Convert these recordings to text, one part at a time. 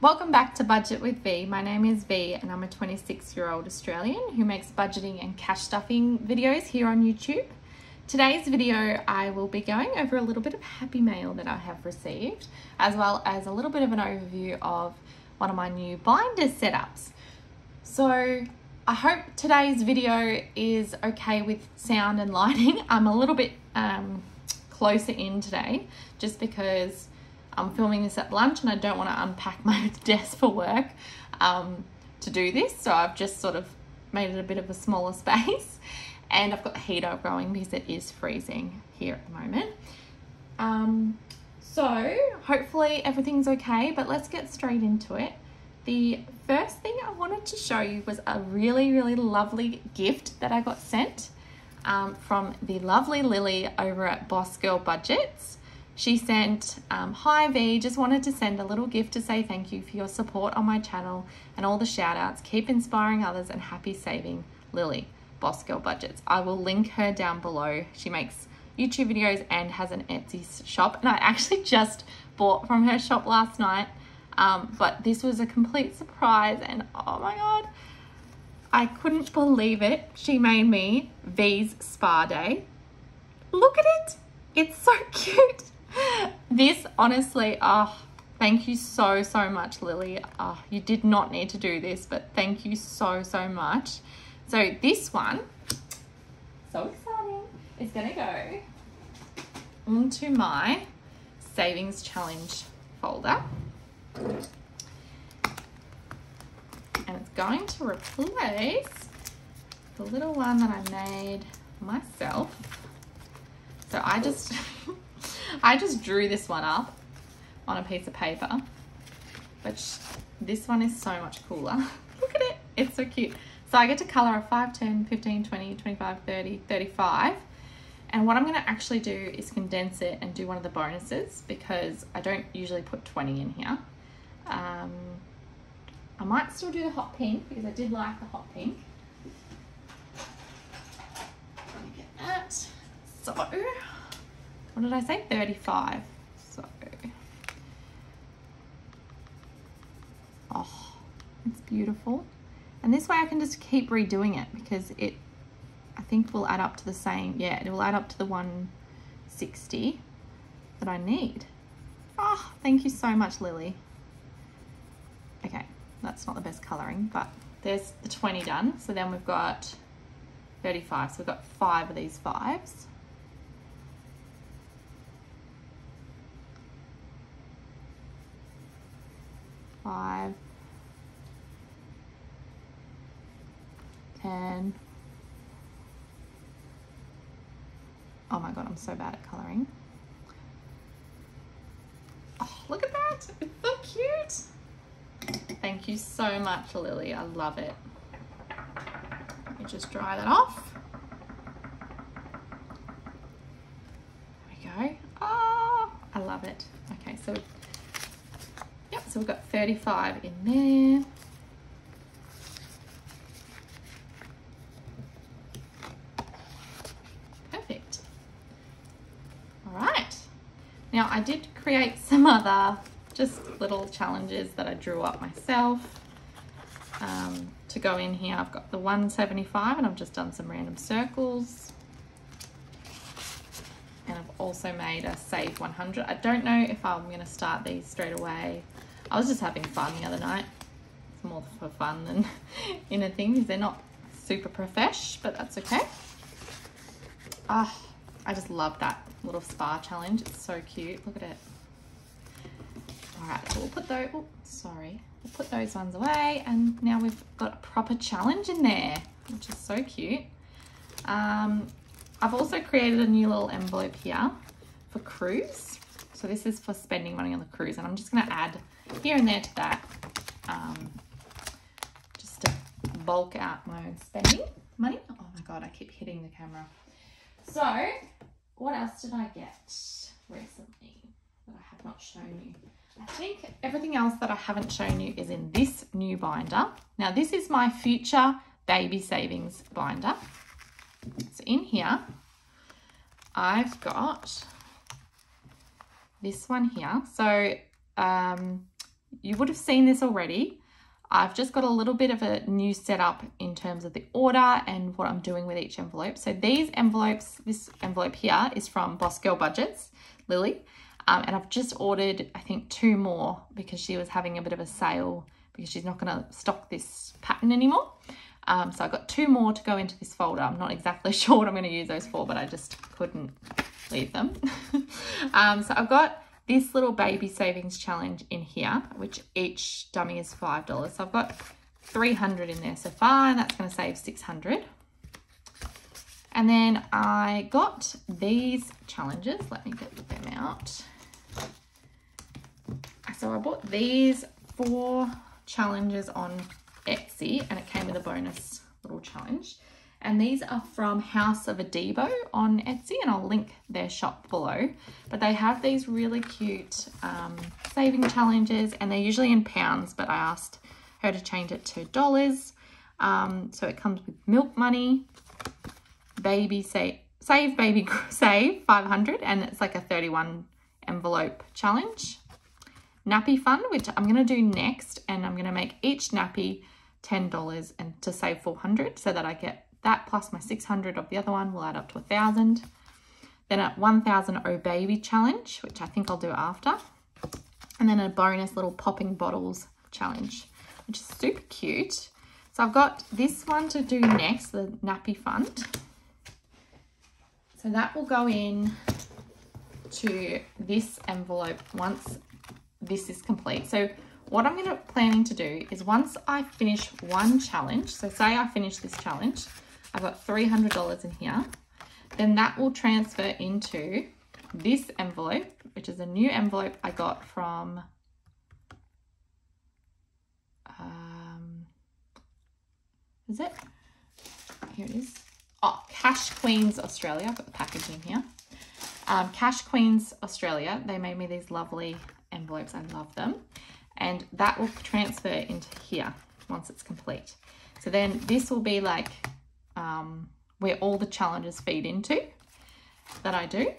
Welcome back to Budget with Vee. My name is Vee and I'm a 26 year old Australian who makes budgeting and cash stuffing videos here on YouTube. Today's video I will be going over a little bit of happy mail that I have received as well as a little bit of an overview of one of my new binder setups. So I hope today's video is okay with sound and lighting. I'm a little bit um, closer in today just because I'm filming this at lunch and I don't want to unpack my desk for work um, to do this. So I've just sort of made it a bit of a smaller space. And I've got the heater going because it is freezing here at the moment. Um, so hopefully everything's okay, but let's get straight into it. The first thing I wanted to show you was a really, really lovely gift that I got sent um, from the lovely Lily over at Boss Girl Budgets. She sent, um, Hi Vee, just wanted to send a little gift to say thank you for your support on my channel and all the shout outs. Keep inspiring others and happy saving Lily, Boss Girl Budgets. I will link her down below. She makes YouTube videos and has an Etsy shop. And I actually just bought from her shop last night. Um, but this was a complete surprise and oh my God, I couldn't believe it. She made me Vee's spa day. Look at it. It's so cute this honestly, oh, thank you so, so much, Lily. Oh, you did not need to do this, but thank you so, so much. So this one, so exciting, is gonna go into my savings challenge folder. And it's going to replace the little one that I made myself. So I just I just drew this one up on a piece of paper, but this one is so much cooler. Look at it, it's so cute. So I get to color a 5, 10, 15, 20, 25, 30, 35. And what I'm gonna actually do is condense it and do one of the bonuses because I don't usually put 20 in here. Um, I might still do the hot pink because I did like the hot pink. Let me get that. So what did I say? 35. So, oh, it's beautiful. And this way I can just keep redoing it because it, I think will add up to the same, yeah, it will add up to the 160 that I need. Oh, thank you so much, Lily. Okay, that's not the best coloring, but there's the 20 done. So then we've got 35. So we've got five of these fives. Five, ten. Oh my god, I'm so bad at colouring. Oh, look at that. It's so cute. Thank you so much, Lily. I love it. Let me just dry that off. There we go. Oh, I love it. Okay, so so we've got 35 in there. Perfect. All right. Now I did create some other just little challenges that I drew up myself um, to go in here. I've got the 175 and I've just done some random circles. And I've also made a save 100. I don't know if I'm going to start these straight away I was just having fun the other night. It's more for fun than anything because they're not super profesh, but that's okay. Ah, oh, I just love that little spa challenge. It's so cute. Look at it. All right, so we'll put those, oh, sorry. We'll put those ones away and now we've got a proper challenge in there, which is so cute. Um, I've also created a new little envelope here for cruise. So this is for spending money on the cruise and I'm just gonna add here and there to that um, just to bulk out my own spending money. Oh my God, I keep hitting the camera. So what else did I get recently that I have not shown you? I think everything else that I haven't shown you is in this new binder. Now this is my future baby savings binder. So in here, I've got this one here. So um, you would have seen this already. I've just got a little bit of a new setup in terms of the order and what I'm doing with each envelope. So these envelopes, this envelope here is from Boss Girl Budgets, Lily. Um, and I've just ordered, I think, two more because she was having a bit of a sale because she's not going to stock this pattern anymore. Um, so I've got two more to go into this folder. I'm not exactly sure what I'm going to use those for, but I just couldn't leave them. um, so I've got this little baby savings challenge in here, which each dummy is $5. So I've got 300 in there so far, and that's going to save 600. And then I got these challenges. Let me get them out. So I bought these four challenges on Etsy, and it came with a bonus little challenge. And these are from House of Adebo on Etsy, and I'll link their shop below. But they have these really cute um, saving challenges, and they're usually in pounds, but I asked her to change it to dollars. Um, so it comes with milk money, baby save, save baby save 500, and it's like a 31 envelope challenge. Nappy fund, which I'm going to do next, and I'm going to make each nappy $10 and to save 400 so that I get that plus my 600 of the other one will add up to a thousand. Then a 1000 O Baby challenge, which I think I'll do after. And then a bonus little popping bottles challenge, which is super cute. So I've got this one to do next, the Nappy Fund. So that will go in to this envelope once this is complete. So what I'm gonna planning to do is once I finish one challenge, so say I finish this challenge, I've got $300 in here. Then that will transfer into this envelope, which is a new envelope I got from um, is it? Here it is. Oh, Cash Queens Australia. I've got the packaging here. Um, Cash Queens Australia. They made me these lovely envelopes. I love them. And that will transfer into here once it's complete. So then this will be like um, where all the challenges feed into that I do.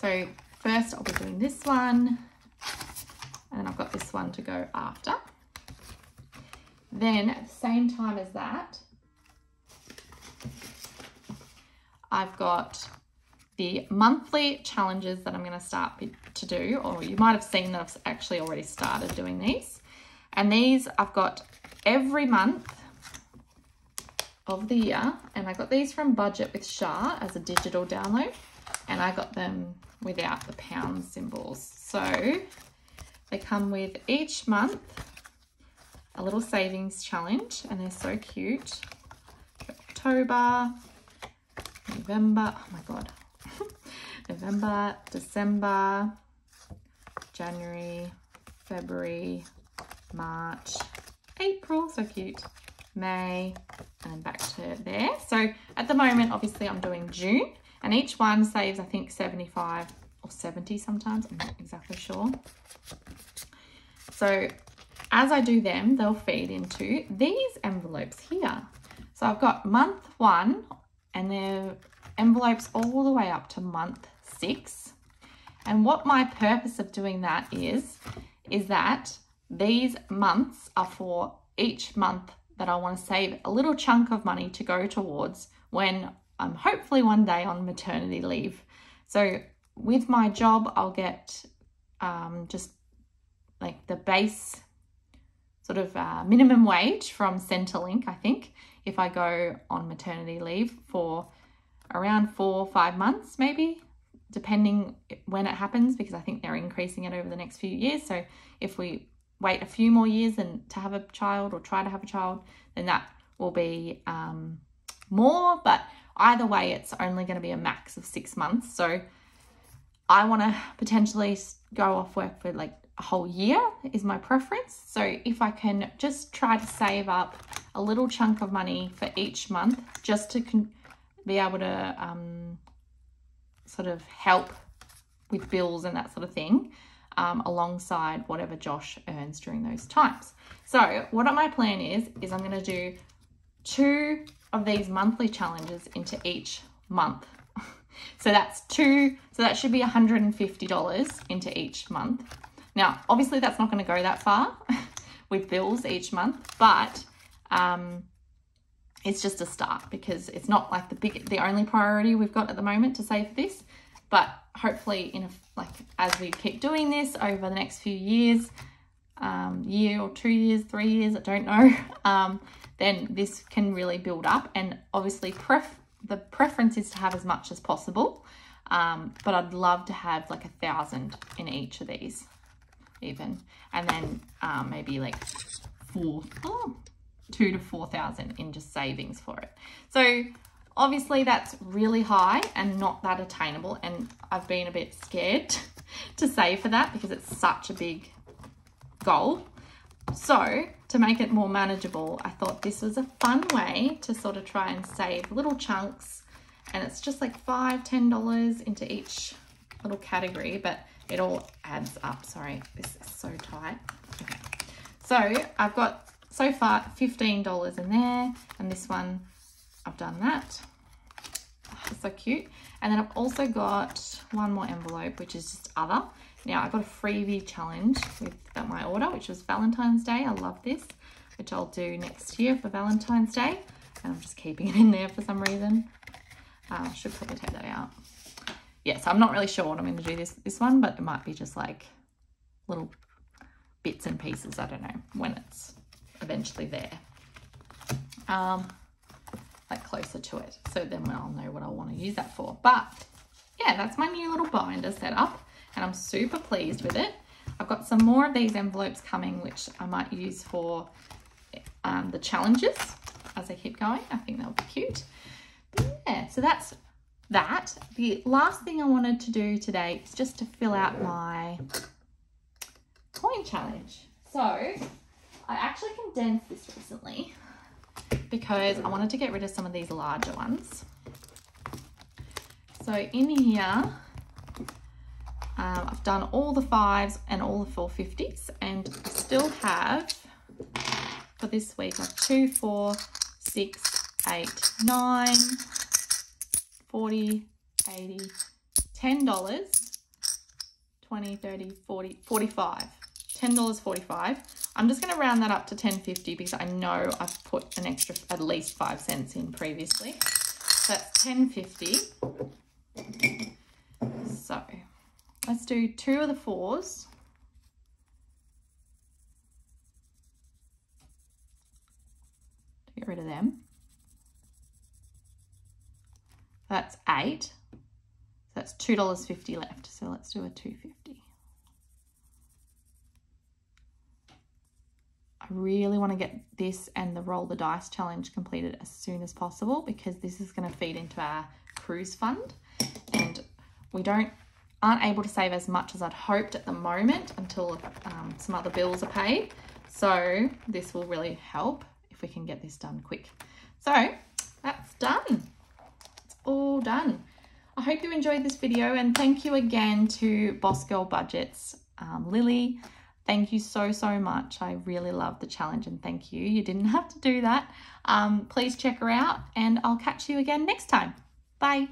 So first I'll be doing this one and I've got this one to go after. Then at the same time as that, I've got the monthly challenges that I'm going to start to do, or you might have seen that I've actually already started doing these. And these I've got every month of the year and I got these from Budget with Shah as a digital download and I got them without the pound symbols. So they come with each month a little savings challenge and they're so cute. October, November, oh my God, November, December, January, February, March, April, so cute, May, and back to there. So at the moment, obviously I'm doing June and each one saves, I think 75 or 70 sometimes. I'm not exactly sure. So as I do them, they'll feed into these envelopes here. So I've got month one and they're envelopes all the way up to month six. And what my purpose of doing that is, is that these months are for each month that I want to save a little chunk of money to go towards when I'm hopefully one day on maternity leave. So with my job, I'll get um, just like the base sort of uh, minimum wage from Centrelink, I think, if I go on maternity leave for around four or five months, maybe, depending when it happens, because I think they're increasing it over the next few years. So if we wait a few more years and to have a child or try to have a child, then that will be um, more. But either way, it's only going to be a max of six months. So I want to potentially go off work for like a whole year is my preference. So if I can just try to save up a little chunk of money for each month just to be able to um, sort of help with bills and that sort of thing, um, alongside whatever Josh earns during those times. So what my plan is, is I'm going to do two of these monthly challenges into each month. so that's two, so that should be $150 into each month. Now, obviously that's not going to go that far with bills each month, but um, it's just a start because it's not like the big, the only priority we've got at the moment to save for this. But hopefully, in a, like as we keep doing this over the next few years, um, year or two years, three years, I don't know, um, then this can really build up. And obviously, pref the preference is to have as much as possible. Um, but I'd love to have like a thousand in each of these even. And then um, maybe like four, oh, two to 4,000 in just savings for it. So obviously that's really high and not that attainable. And I've been a bit scared to save for that because it's such a big goal. So to make it more manageable, I thought this was a fun way to sort of try and save little chunks. And it's just like five, ten dollars into each little category, but it all adds up. Sorry, this is so tight. Okay. So I've got so far $15 in there, and this one, I've done that. Oh, so cute. And then I've also got one more envelope, which is just other. Now, I've got a freebie challenge with my order, which was Valentine's Day. I love this, which I'll do next year for Valentine's Day. And I'm just keeping it in there for some reason. Uh, should probably take that out. Yes, yeah, so I'm not really sure what I'm going to do this, this one, but it might be just like little bits and pieces. I don't know when it's eventually there. Um, like closer to it. So then I'll know what I want to use that for. But yeah, that's my new little binder set up and I'm super pleased with it. I've got some more of these envelopes coming, which I might use for um, the challenges as I keep going. I think they'll be cute. But yeah, so that's that. The last thing I wanted to do today is just to fill out my coin challenge. So I actually condensed this recently because I wanted to get rid of some of these larger ones. So in here, um, I've done all the fives and all the 450s and I still have, for this week, I've two, four, six, eight, nine, 40, 80, $10, 20, 30, 40, 45. $10.45. I'm just going to round that up to 10.50 because I know I've put an extra at least 5 cents in previously. So that's 10.50. So Let's do two of the fours. Get rid of them. That's eight. So that's $2.50 left. So let's do a 250. I really want to get this and the roll the dice challenge completed as soon as possible because this is going to feed into our cruise fund and we don't aren't able to save as much as I'd hoped at the moment until um, some other bills are paid. So this will really help if we can get this done quick. So that's done. It's all done. I hope you enjoyed this video and thank you again to Boss Girl Budgets, um, Lily. Thank you so, so much. I really love the challenge and thank you. You didn't have to do that. Um, please check her out and I'll catch you again next time. Bye.